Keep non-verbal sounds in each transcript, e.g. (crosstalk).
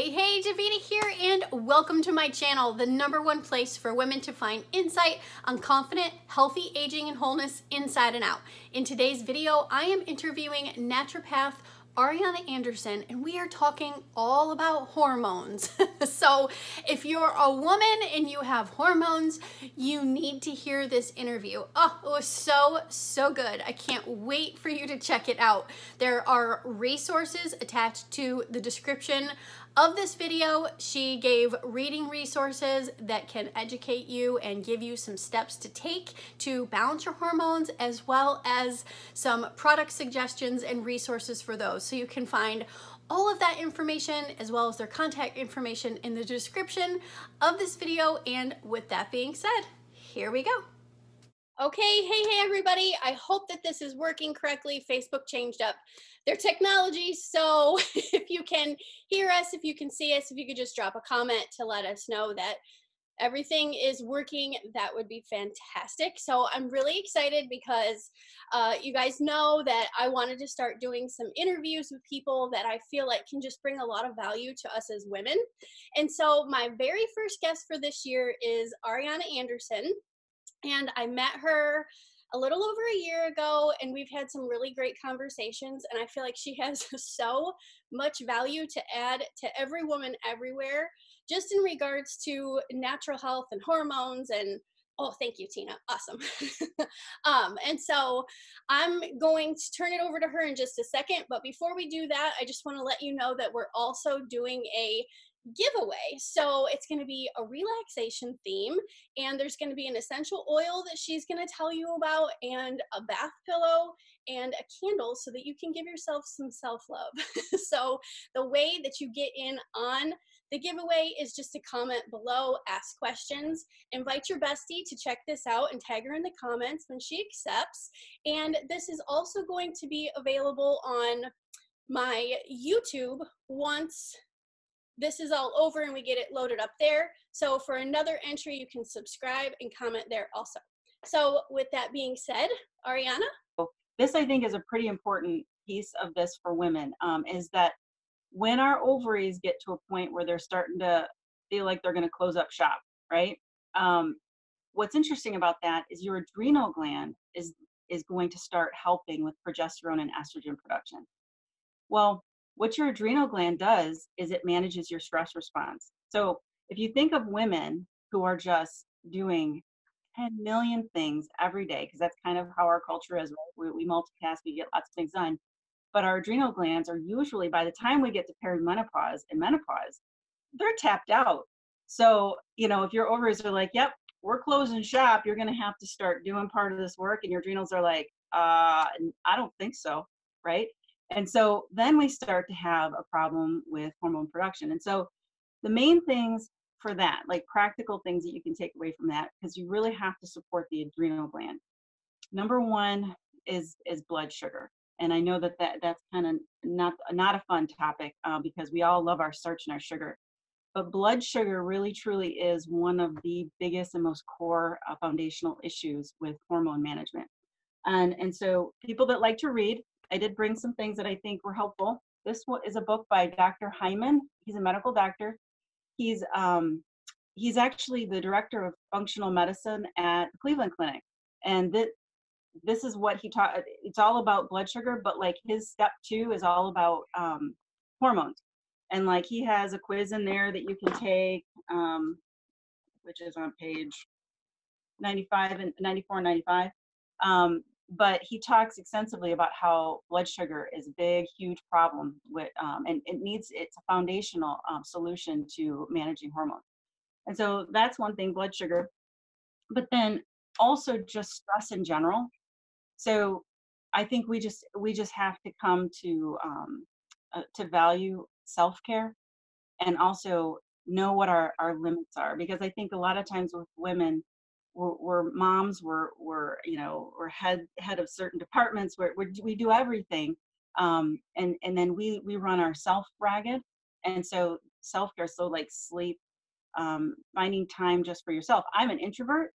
Hey, hey, Daveda here, and welcome to my channel, the number one place for women to find insight on confident, healthy aging and wholeness inside and out. In today's video, I am interviewing naturopath Ariana Anderson, and we are talking all about hormones. (laughs) so, if you're a woman and you have hormones, you need to hear this interview. Oh, it was so, so good. I can't wait for you to check it out. There are resources attached to the description of this video, she gave reading resources that can educate you and give you some steps to take to balance your hormones, as well as some product suggestions and resources for those. So you can find all of that information as well as their contact information in the description of this video. And with that being said, here we go. Okay, hey, hey, everybody. I hope that this is working correctly. Facebook changed up their technology. So (laughs) if you can hear us, if you can see us, if you could just drop a comment to let us know that everything is working, that would be fantastic. So I'm really excited because uh, you guys know that I wanted to start doing some interviews with people that I feel like can just bring a lot of value to us as women. And so my very first guest for this year is Ariana Anderson and I met her a little over a year ago and we've had some really great conversations and i feel like she (laughs) has so much value to add to every woman everywhere just in regards to natural health and hormones and oh thank you tina. Awesome. (laughs) Um, and so i'm going to turn it over to her in just a second but before we do that i just want to let you know that we're also doing a giveaway. So it's going to be a relaxation theme, and there's going to be an essential oil that she's going to tell you about, and a bath pillow, and a candle so that you can give yourself some self love. (laughs) so the way that you get in on the giveaway is just to comment below, ask questions, invite your bestie to check this out and tag her in the comments when she accepts. And this is also going to be available on my YouTube once this is all over and we get it loaded up there. So for another entry, you can subscribe and comment there also. So with that being said, Ariana? This I think is a pretty important piece of this for women um, is that when our ovaries get to a point where they're starting to feel like they're going to close up shop, right? Um, what's interesting about that is your adrenal gland is is going to start helping with progesterone and estrogen production. Well, what your adrenal gland does is it manages your stress response. So if you think of women who are just doing 10 million things every day, because that's kind of how our culture is, right? we, we multitask, we get lots of things done. But our adrenal glands are usually, by the time we get to perimenopause and menopause, they're tapped out. So, you know, if your ovaries are like, yep, we're closing shop, you're going to have to start doing part of this work. And your adrenals are like, uh, I don't think so. Right. And so then we start to have a problem with hormone production. And so the main things for that, like practical things that you can take away from that, because you really have to support the adrenal gland. Number one is is blood sugar, and I know that, that that's kind of not not a fun topic uh, because we all love our starch and our sugar, but blood sugar really truly is one of the biggest and most core uh, foundational issues with hormone management. And and so people that like to read, I did bring some things that I think were helpful. This is a book by Dr. Hyman. He's a medical doctor. He's um, he's actually the director of functional medicine at Cleveland Clinic, and this this is what he taught. It's all about blood sugar, but like his step two is all about um, hormones, and like he has a quiz in there that you can take, um, which is on page 95 and 94 and 95. Um, but he talks extensively about how blood sugar is a big, huge problem with, um, and it needs it's a foundational um, solution to managing hormones. And so that's one thing, blood sugar. But then also just stress in general. So I think we just we just have to come to um, uh, to value self care, and also know what our our limits are because I think a lot of times with women we're, we're moms, we're, we're, you know, we're head, head of certain departments where we do everything. Um, and, and then we, we run ourself ragged. And so self-care, so like sleep, um, finding time just for yourself. I'm an introvert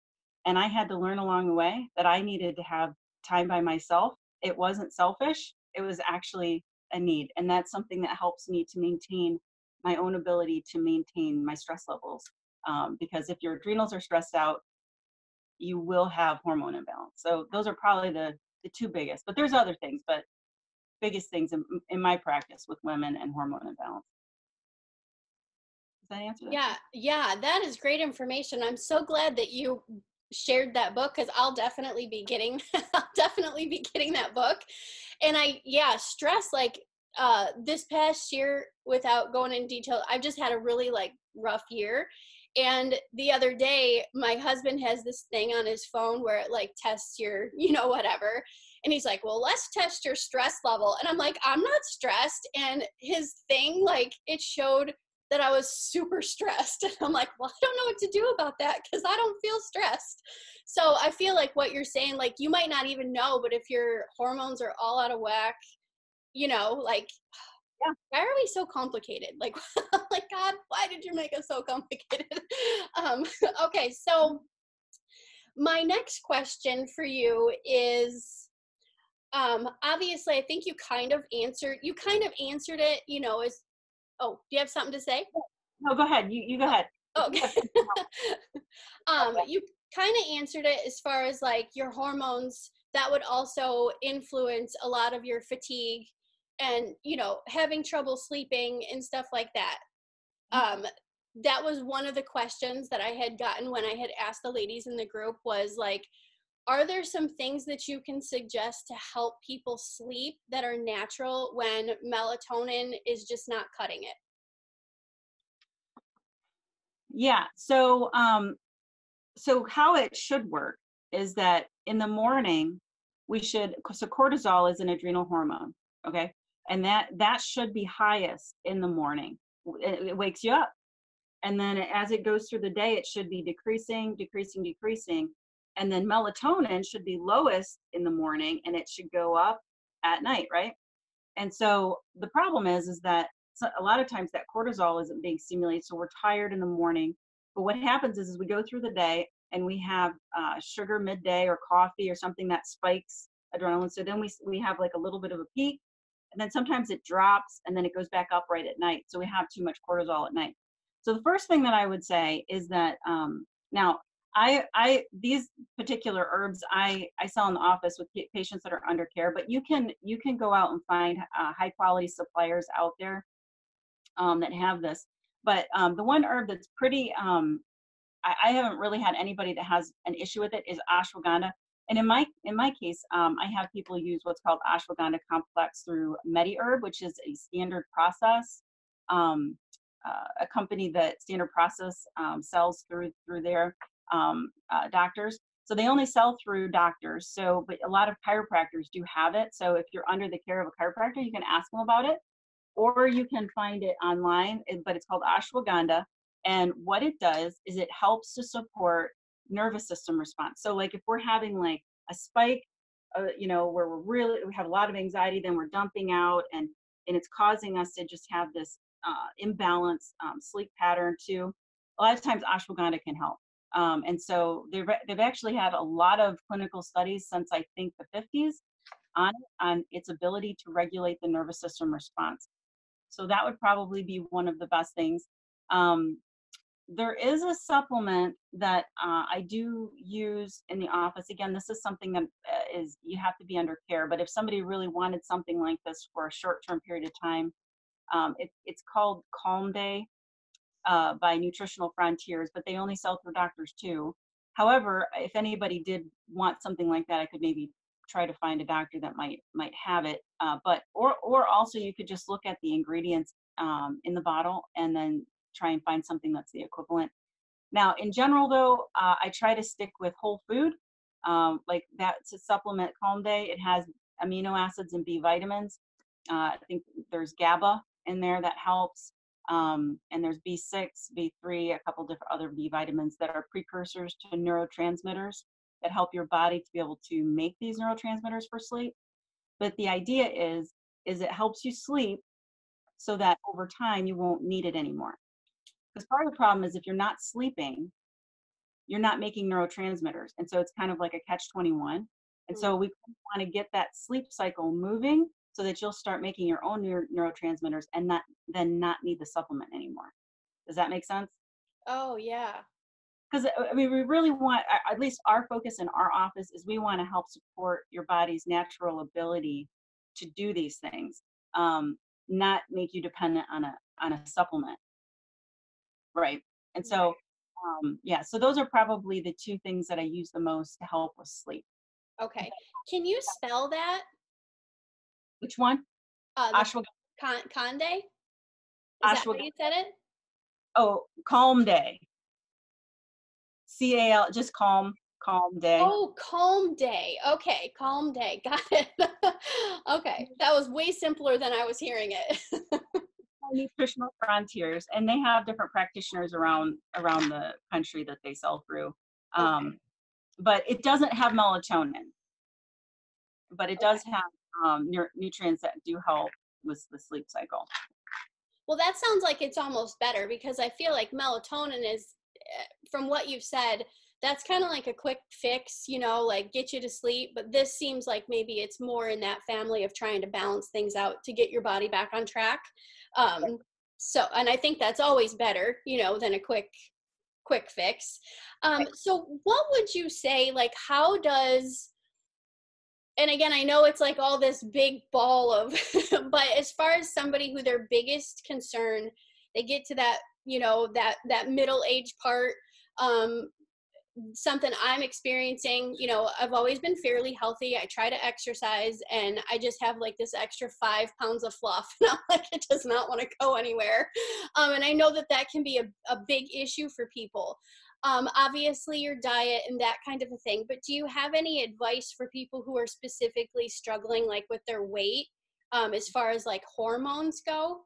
and I had to learn along the way that I needed to have time by myself. It wasn't selfish. It was actually a need. And that's something that helps me to maintain my own ability to maintain my stress levels. Um, because if your adrenals are stressed out, you will have hormone imbalance. So those are probably the the two biggest. But there's other things, but biggest things in, in my practice with women and hormone imbalance. Does that answer that? Yeah, yeah, that is great information. I'm so glad that you shared that book because I'll definitely be getting (laughs) I'll definitely be getting that book. And I yeah, stress like uh this past year without going in detail, I've just had a really like rough year. And the other day, my husband has this thing on his phone where it like tests your, (laughs) you know, whatever. And he's like, well, let's test your stress level. And I'm like, I'm not stressed. And his thing, like, it showed that I was super stressed. (laughs) And I'm like, well, I don't know what to do about that because I don't feel stressed. So I feel like what you're saying, like, you might not even know, but if your hormones are all out of whack, you know, like, yeah. why are we so complicated? (laughs) Like, like God, why did you make us so complicated? (laughs) um, (laughs) okay, so my next question for you is um, obviously, I think you kind of answered. You kind of answered it. You know, is oh, do you have something to say? No, go ahead. You you go ahead. Okay. um, you kind of answered it as far as like your hormones that would also influence a lot of your fatigue and you know having trouble sleeping and stuff like that mm-hmm. um that was one of the questions that i had gotten when i had asked the ladies in the group was like are there some things that you can suggest to help people sleep that are natural when melatonin is just not cutting it yeah so um so how it should work is that in the morning we should so cortisol is an adrenal hormone okay and that that should be highest in the morning. It, it wakes you up. And then as it goes through the day it should be decreasing decreasing decreasing. And then melatonin should be lowest in the morning and it should go up at night right? And so the problem is is that a lot of times that cortisol isn't being stimulated so we're tired in the morning. But what happens is, is we go through the day and we have uh, sugar midday or coffee or something that spikes adrenaline. So then we, we have like a little bit of a peak and then sometimes it drops and then it goes back up right at night so we have too much cortisol at night so the first thing that i would say is that um, now I, I these particular herbs I, I sell in the office with patients that are under care, but you can you can go out and find uh, high quality suppliers out there um, that have this. But um, the one herb that's pretty um, I, I, haven't really had anybody that has an issue with it is ashwagandha. And in my in my case, um, I have people use what's called ashwagandha complex through MediHerb, which is a standard process. Um, uh, a company that standard process um, sells through through their um, uh, doctors. So they only sell through doctors. So, but a lot of chiropractors do have it. So if you're under the care of a chiropractor, you can ask them about it, or you can find it online. But it's called ashwagandha, and what it does is it helps to support nervous system response. So like if we're having like a spike, uh, you know, where we're really we have a lot of anxiety, then we're dumping out, and and it's causing us to just have this uh, imbalance um, sleep pattern too. A lot of times ashwagandha can help. Um, and so they've, they've actually had a lot of clinical studies since I think the 50s on, on its ability to regulate the nervous system response. So that would probably be one of the best things. Um, there is a supplement that uh, I do use in the office. Again, this is something that uh, you have to be under care. But if somebody really wanted something like this for a short-term period of time, um, it, it's called Calm Day uh, by Nutritional Frontiers, but they only sell through doctors too. However, if anybody did want something like that, I could maybe try to find a doctor that might might have it. Uh, but or or also you could just look at the ingredients um, in the bottle and then try and find something that's the equivalent. Now, in general, though, uh, I try to stick with whole food. Um, like that's a supplement Calm Day. It has amino acids and B vitamins. Uh, I think there's GABA in there that helps. Um, and there's B6, B3, a couple different other B vitamins that are precursors to neurotransmitters that help your body to be able to make these neurotransmitters for sleep. But the idea is, is it helps you sleep so that over time you won't need it anymore. Because part of the problem is if you're not sleeping, you're not making neurotransmitters. And so it's kind of like a catch 21. And so mm. we want to get that sleep cycle moving so that you'll start making your own neuro- neurotransmitters and not then not need the supplement anymore. Does that make sense? Oh yeah. Because uh, I mean, we really want, at least our focus in our office is we want to help support your body's natural ability to do these things, um, not make you dependent on a on a supplement. Right. And so, um, yeah, so those are probably the two things that I use the most to help with sleep. Okay. Can you spell that? Which one? Uh, Ashwagandha. Con- Conde? Is that how Ashwagandha. you said it? Oh, Calm Day. C A L, just calm, calm day. Oh, calm day. Okay, calm day. (laughs) Got it. okay, that was way simpler than I was hearing it. (laughs) Nutritional Frontiers, and they have different practitioners around around the country that they sell through. Um, But it doesn't have melatonin, but it does have um, nu- nutrients that do help with the sleep cycle. well, that sounds like it's almost better because I feel like melatonin is, eh, from what you've said, that's kind of like a quick fix, you know, like get you to sleep. But this seems like maybe it's more in that family of trying to balance things out to get your body back on track. Um, so, and I think that's always better, you know, than a quick, quick fix. Um, so, what would you say? Like, how does and again, I know it's like all this big ball of, (laughs) but as far as somebody who their biggest concern, they get to that, you know, that that middle age part. Um, something I'm experiencing, you know, I've always been fairly healthy. I try to exercise and I just have like this extra five pounds of fluff. (laughs) I'm like, it does not want to go anywhere. Um, and I know that that can be a, a big issue for people. Um, obviously, your diet and that kind of a thing. But do you have any advice for people who are specifically struggling, like with their weight, um, as far as like hormones go?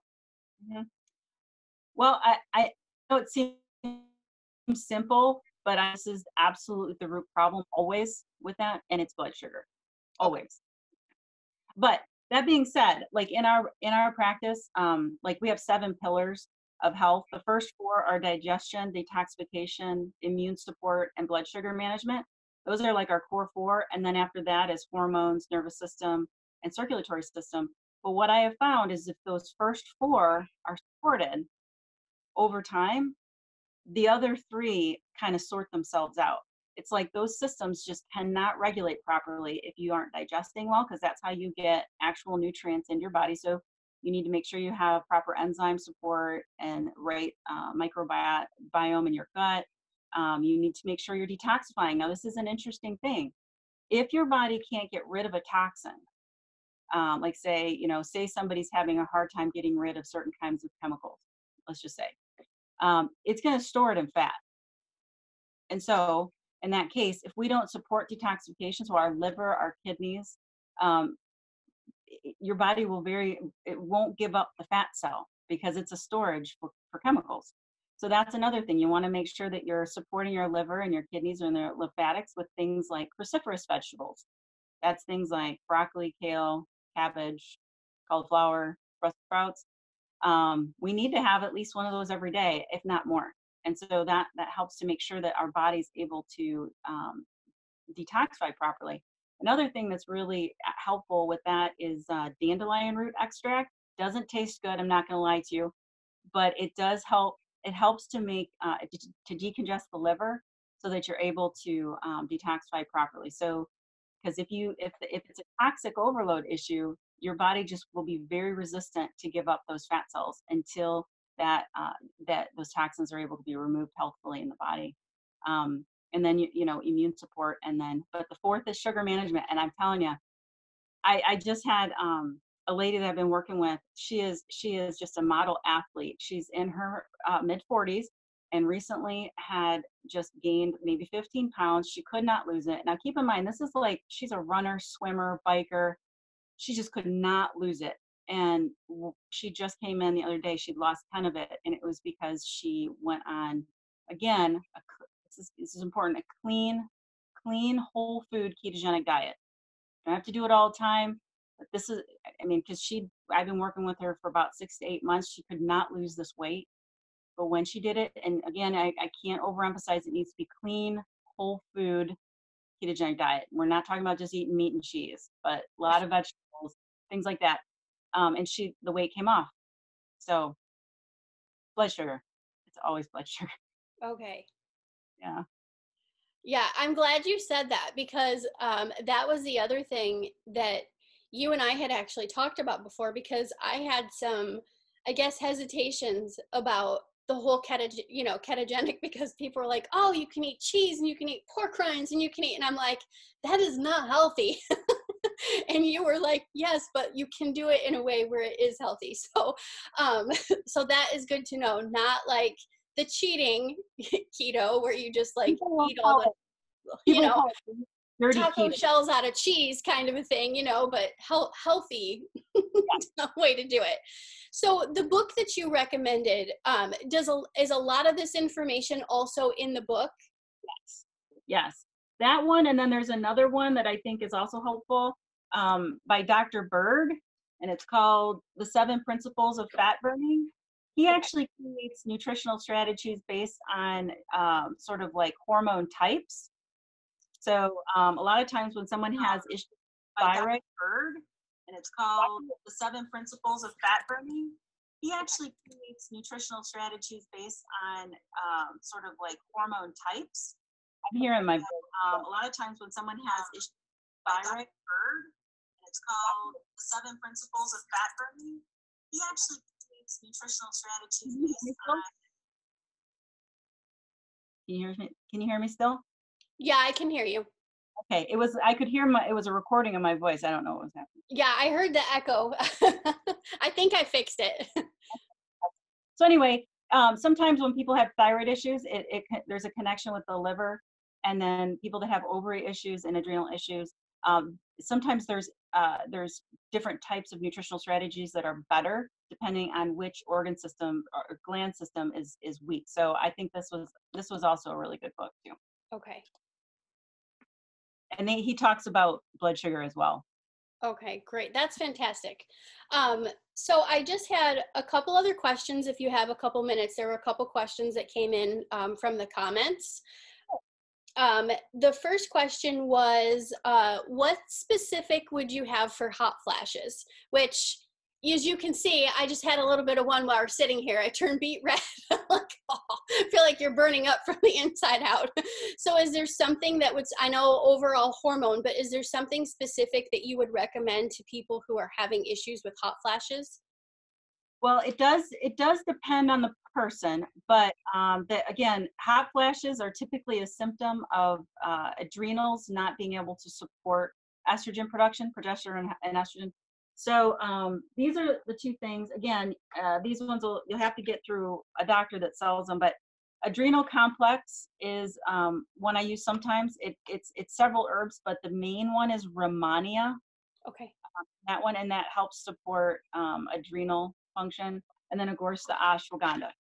Well, I, I know it seems simple, but this is absolutely the root problem always with that, and it's blood sugar, always. But that being said, like in our in our practice, um, like we have seven pillars of health. The first four are digestion, detoxification, immune support, and blood sugar management. Those are like our core four, and then after that is hormones, nervous system, and circulatory system. But what I have found is if those first four are supported over time, the other three kind of sort themselves out. It's like those systems just cannot regulate properly if you aren't digesting well, because that's how you get actual nutrients into your body. So you need to make sure you have proper enzyme support and right uh, microbiome in your gut. Um, you need to make sure you're detoxifying. Now, this is an interesting thing. If your body can't get rid of a toxin, um, like say, you know, say somebody's having a hard time getting rid of certain kinds of chemicals, let's just say, um, it's going to store it in fat. And so, in that case, if we don't support detoxification, so our liver, our kidneys, um, your body will very, it won't give up the fat cell because it's a storage for, for chemicals. So that's another thing. You want to make sure that you're supporting your liver and your kidneys and their lymphatics with things like cruciferous vegetables. That's things like broccoli, kale, cabbage, cauliflower, Brussels sprouts. Um, we need to have at least one of those every day, if not more. And so that that helps to make sure that our body's able to um, detoxify properly. Another thing that's really uh, helpful with that is uh, dandelion root extract. Doesn't taste good. I'm not going to lie to you, but it does help. It helps to make uh, to, decongest the liver so that you're able to um, detoxify properly. So, because if you if if it's a toxic overload issue, your body just will be very resistant to give up those fat cells until that uh, that those toxins are able to be removed healthfully in the body. Um, and then you, you know immune support and then but the fourth is sugar management and i'm telling you i i just had um a lady that i've been working with she is she is just a model athlete. She's in her uh, mid 40s and recently had just gained maybe 15 pounds. She could not lose it. Now keep in mind this is like she's a runner swimmer biker she just could not lose it and she just came in the other day she'd lost 10 of it and it was because she went on again a, this is, this is important a clean clean whole food ketogenic diet. Don't have to do it all the time but this is i mean because she i've been working with her for about six to eight months she could not lose this weight but when she did it and again i, I can't overemphasize it needs to be clean whole food ketogenic diet. We're not talking about just eating meat and cheese but a lot of vegetables things like that. Um, and she, the weight came off. So blood sugar, it's always blood (laughs) sugar. Okay. Yeah. Yeah, I'm glad you said that because um, that was the other thing that you and I had actually talked about before because I had some, I guess, hesitations about the whole ketog- you know, ketogenic (laughs) because people are like, oh, you can eat cheese and you can eat pork rinds and you can eat, and I'm like, that is not healthy. (laughs) (laughs) and you were like, yes, but you can do it in a way where it is healthy. (laughs) So, um, (laughs) so that is good to know. Not like the cheating keto where you just like eat all the, you know, dirty taco keto. shells out of cheese kind of a thing, you know, but he- healthy way to do it. So the book that you recommended um, does a, is a lot of this information also in the book. Yes, yes, that one, and then there's another one that I think is also helpful um, by Dr. Berg, and it's called "The Seven Principles of Fat Burning." He actually creates nutritional strategies based on um, sort of like hormone types. So um, a lot of times when someone has issues with thyroid, and it's called the Seven Principles of Fat Burning. He actually creates nutritional strategies based on um, sort of like hormone types. I'm hearing my um, a lot of times when someone has issues with thyroid, and it's called the Seven Principles of Fat Burning. He actually creates nutritional strategies based on. Can you hear me? Can you hear me still? Yeah, I can hear you. Okay, it was I could hear my it was a recording of my voice. I don't know what was happening. Yeah, I heard the echo. (laughs) I think I fixed it. so anyway, um, sometimes when people have thyroid issues, it, it there's a connection with the liver, and then people that have ovary issues and adrenal issues. Um, sometimes there's uh, there's different types of nutritional strategies that are better depending on which organ system or gland system is is weak. So I think this was this was also a really good book too. Okay and they, he talks about blood sugar as well. Okay, great. That's fantastic. Um, so I just had a couple other questions. If you have a couple minutes, there were a couple questions that came in um, from the comments. Um, the first question was, uh, what specific would you have for hot flashes? Which as you can see, I just had a little bit of one while we're sitting here. I turned beet red. (laughs) like, oh, I feel like you're burning up from the inside out. (laughs) So, is there something that would, I know overall hormone, but is there something specific that you would recommend to people who are having issues with hot flashes? Well, it does. It does depend on the person, but um, the, again, hot flashes are typically a symptom of uh, adrenals not being able to support estrogen production, progesterone and estrogen so um, these are the two things. Again, uh, these ones will you'll have to get through a doctor that sells them. But adrenal complex is um, one I use sometimes. It, it's it's several herbs, but the main one is Rehmannia. Okay. Um, that one and that helps support um, adrenal function, and then of course the ashwagandha.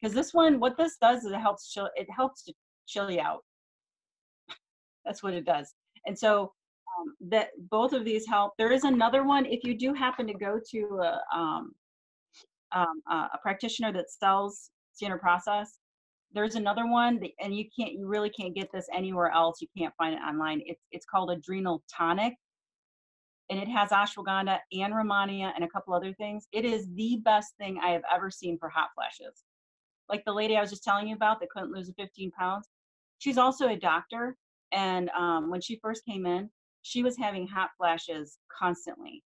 Because this one, what this does is it helps chill. It helps to chill you out. (laughs) That's what it does. And so um, that both of these help. There is another one if you do happen to go to a, um, um, a practitioner that sells standard process. There's another one, that, and you can't, you really can't get this anywhere else. You can't find it online. It's it's called Adrenal Tonic, and it has ashwagandha and Rehmannia and a couple other things. It is the best thing I have ever seen for hot flashes. Like the lady I was just telling you about that couldn't lose the 15 pounds. She's also a doctor, and um, when she first came in, she was having hot flashes constantly.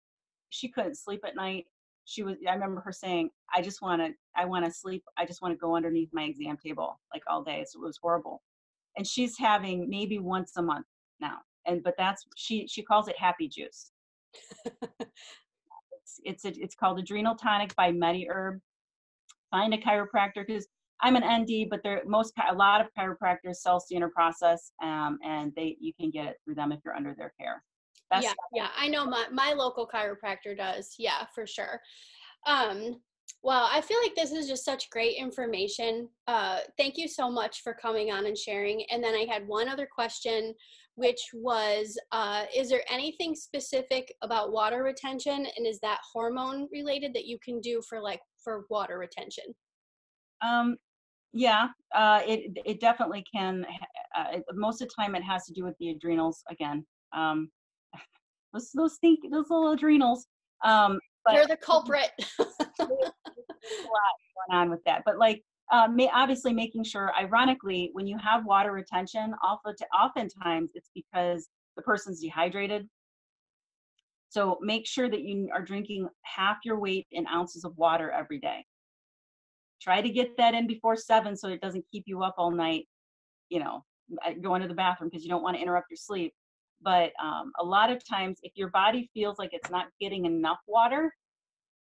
She couldn't sleep at night. She was I remember her saying, I just want to I want to sleep. I just want to go underneath my exam table like all day. So it was horrible. And she's having maybe once a month now. And but that's she she calls it happy juice. (laughs) it's it's a, it's called adrenal tonic by MediHerb. Find a chiropractor because I'm an ND, but there most a lot of chiropractors sell standard process, um, and they you can get it through them if you're under their care. Yeah, yeah, I know my my local chiropractor does. Yeah, for sure. Um, well, I feel like this is just such great information. Uh, thank you so much for coming on and sharing. And then I had one other question, which was uh, Is there anything specific about water retention? And is that hormone related that you can do for like for water retention? Um, yeah, uh, it it definitely can. Uh, most of the time, it has to do with the adrenals again. Um, (laughs) those those stink those little adrenals. Um, but You're the culprit. (laughs) (laughs) a lot going on with that. But like, um, may, obviously making sure, ironically, when you have water retention, oftentimes it's because the person's dehydrated. So make sure that you are drinking half your weight in ounces of water every day. Try to get that in before seven so it doesn't keep you up all night, you know, going to the bathroom because you don't want to interrupt your sleep. But um, a lot of times, if your body feels like it's not getting enough water,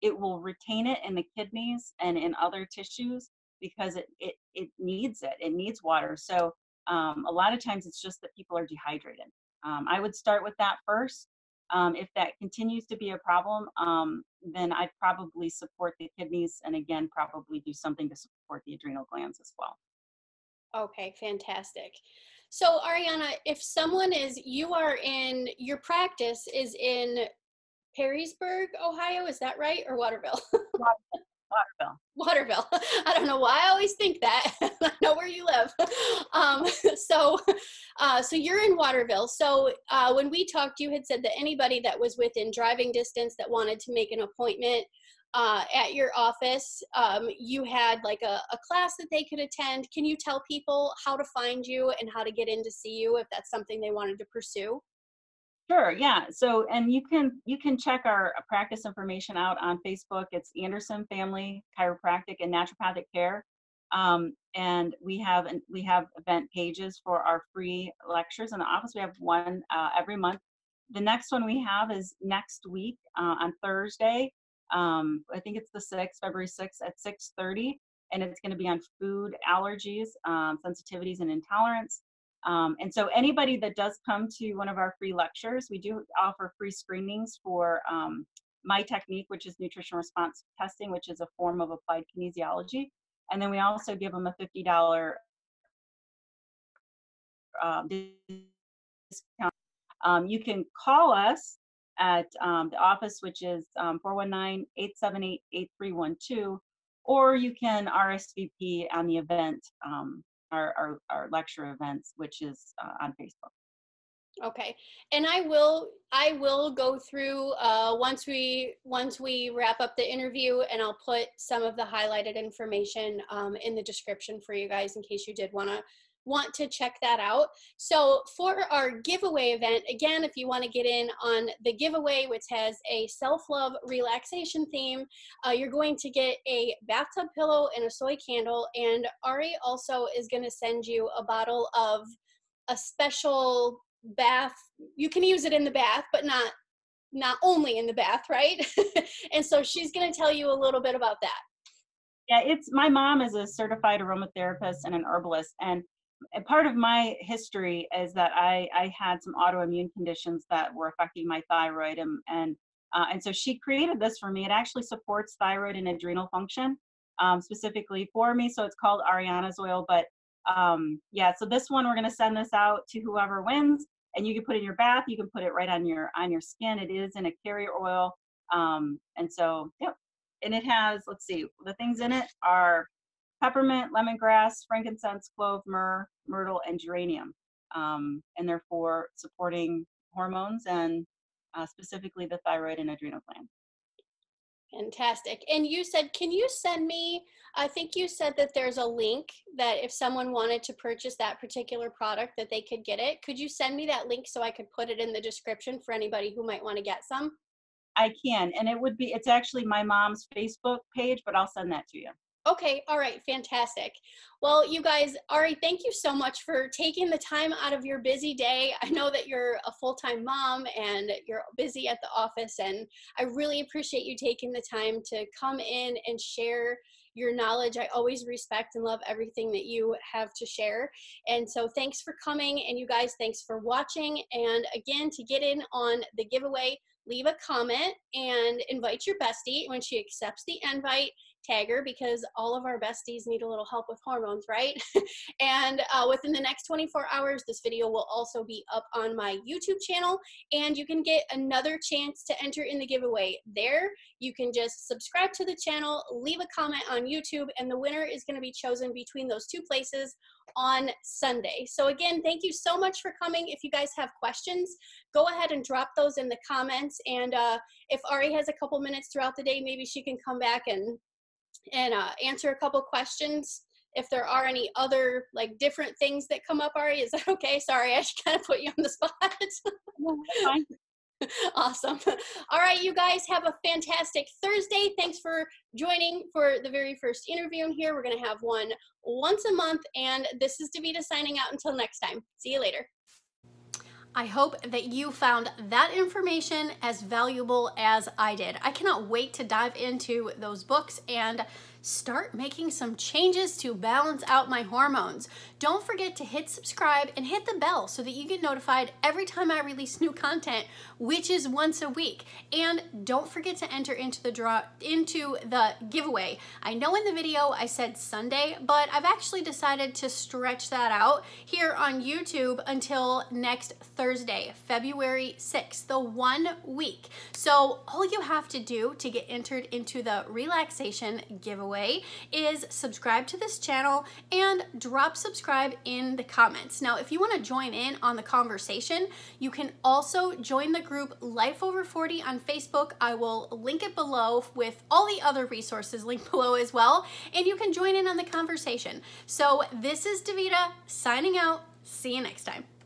it will retain it in the kidneys and in other tissues because it, it, it needs it. It needs water. So um, a lot of times it's just that people are dehydrated. Um, I would start with that first. Um, if that continues to be a problem, um, then I'd probably support the kidneys and again, probably do something to support the adrenal glands as well. Okay, fantastic. So, Ariana, if someone is, you are in, your practice is in Perrysburg, Ohio, is that right? Or Waterville? Waterville. Waterville. (laughs) I don't know why I always think that. (laughs) I know where you live. (laughs) Um, so, uh, so you're in Waterville. So uh, when we talked, you had said that anybody that was within driving distance that wanted to make an appointment uh, at your office, um, you had like a, a class that they could attend. Can you tell people how to find you and how to get in to see you if that's something they wanted to pursue? Sure, yeah. So, and you can you can check our practice information out on Facebook. It's Anderson Family Chiropractic and Naturopathic Care, um, and we have we have event pages for our free lectures in the office. We have one uh, every month. The next one we have is next week uh, on Thursday. Um, I think it's the sixth, February sixth at six thirty, and it's going to be on food allergies, um, sensitivities, and intolerance. Um, and so anybody that does come to one of our free lectures, we do offer free screenings for um, my technique, which is nutrition response testing, which is a form of applied kinesiology. And then we also give them a $50 um, discount. Um, you can call us at um, the office, which is 419-878-8312, um, or you can RSVP on the event our, our, our lecture events, which is uh, on Facebook. Okay, and I will I will go through uh, once we once we wrap up the interview, and I'll put some of the highlighted information um, in the description for you guys in case you did want to want to check that out. So for our giveaway event, again, if you want to get in on the giveaway, which has a self-love relaxation theme, uh, you're going to get a bathtub pillow and a soy candle. And Ari also is going to send you a bottle of a special bath. You can use it in the bath, but not not only in the bath, right? (laughs) and so she's going to tell you a little bit about that. Yeah, it's my mom is a certified aromatherapist and an herbalist, and and part of my history is that I, I had some autoimmune conditions that were affecting my thyroid and and uh, and so she created this for me. It actually supports thyroid and adrenal function um, specifically for me. So it's called Ariana's oil. But um, yeah, so this one we're gonna send this out to whoever wins, and you can put in your bath. You can put it right on your on your skin. It is in a carrier oil, um, and so yep. And it has let's see, the things in it are peppermint, lemongrass, frankincense, clove, myrrh, myrtle, and geranium. Um, and therefore supporting hormones and uh, specifically the thyroid and adrenal gland. Fantastic. And you said, can you send me? I think you said that there's a link that if someone wanted to purchase that particular product, that they could get it. Could you send me that link so I could put it in the description for anybody who might want to get some? I can, and it would be. It's actually my mom's Facebook page, but I'll send that to you. Okay, all right, fantastic. Well, you guys, Ari, thank you so much for taking the time out of your busy day. I know that you're a full time mom and you're busy at the office, and I really appreciate you taking the time to come in and share your knowledge. I always respect and love everything that you have to share. And so, thanks for coming, and you guys, thanks for watching. And again, to get in on the giveaway, leave a comment and invite your bestie when she accepts the invite tag her because all of our besties need a little help with hormones, right? (laughs) and uh, within the next 24 hours, this video will also be up on my YouTube channel, and you can get another chance to enter in the giveaway there. You can just subscribe to the channel, leave a comment on YouTube, and the winner is going to be chosen between those two places on Sunday. So again, thank you so much for coming. If you guys have questions, go ahead and drop those in the comments. And uh, if Ari has a couple minutes throughout the day, maybe she can come back and and uh, answer a couple questions. If there are any other like different things that come up, Ari, is that okay? Sorry, I should (laughs) kind of put you on the spot. No, fine. (laughs) awesome. All right, you guys have a fantastic Thursday. Thanks for joining for the very first interview here. We're going to have one once a month, and this is Daveda signing out until next time. See you later. I hope that you found that information as valuable as I did. I cannot wait to dive into those books and start making some changes to balance out my hormones. Don't forget to hit subscribe and hit the bell so that you get notified every time I release new content, which is once a week. And don't forget to enter into the draw into the giveaway. I know in the video I said Sunday, but I've actually decided to stretch that out here on YouTube until next Thursday, February 6th, the one week. So all you have to do to get entered into the relaxation giveaway is subscribe to this channel and drop subscribe in the comments. Now, if you want to join in on the conversation, you can also join the group Life Over 40 on Facebook. I will link it below with all the other resources linked (laughs) below as well, and you can join in on the conversation. So this is Daveda signing out. See you next time.